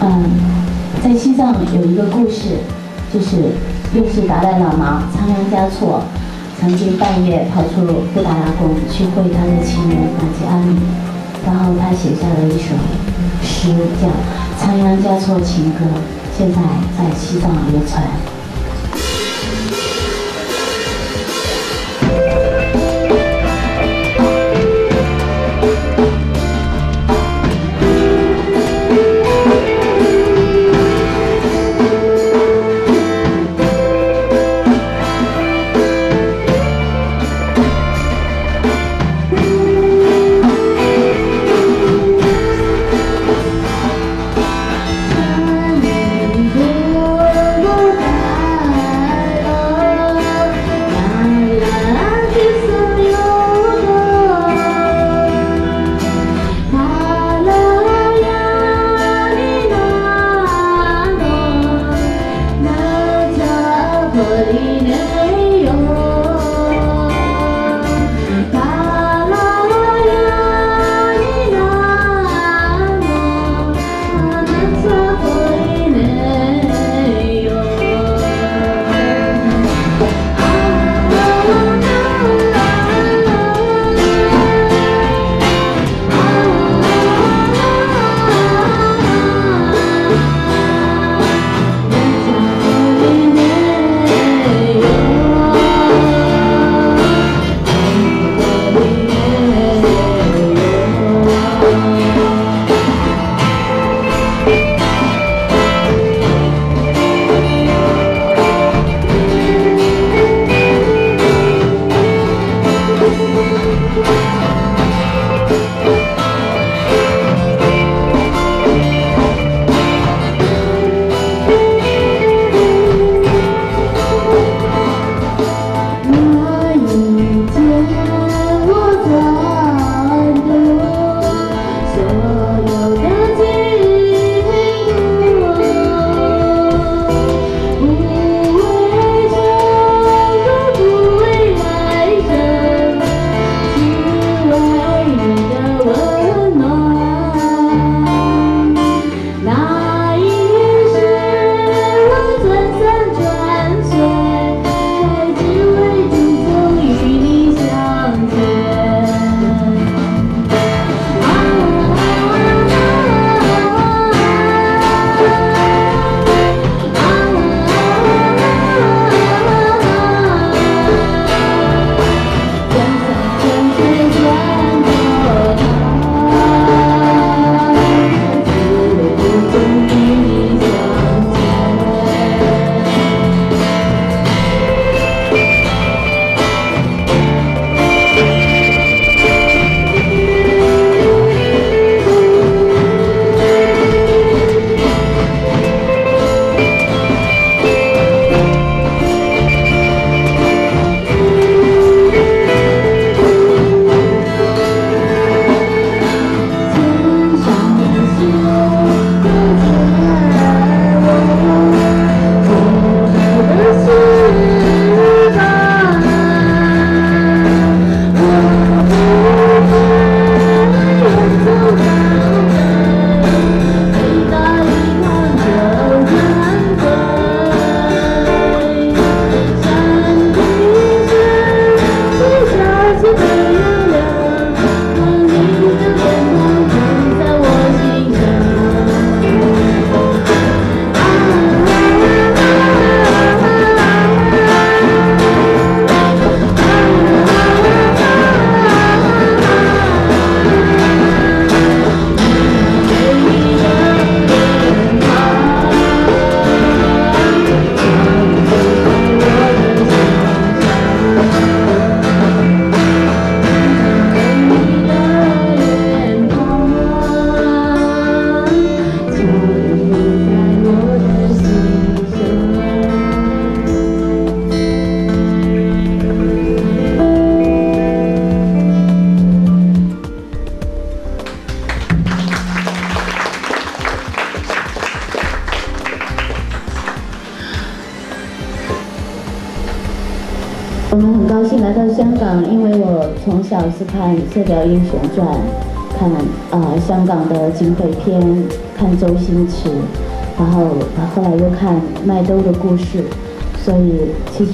嗯，在西藏有一个故事，就是，又是达赖喇嘛仓央嘉措，曾经半夜跑出布达拉宫去会他的情人玛吉阿米，然后他写下了一首诗叫《仓央嘉措情歌》，现在在西藏流传。我们很高兴来到香港，因为我从小是看《射雕英雄传》，看呃香港的警匪片，看周星驰，然后后来又看麦兜的故事，所以其实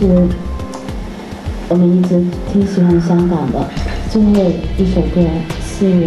我们一直挺喜欢香港的。最后一首歌《四月》，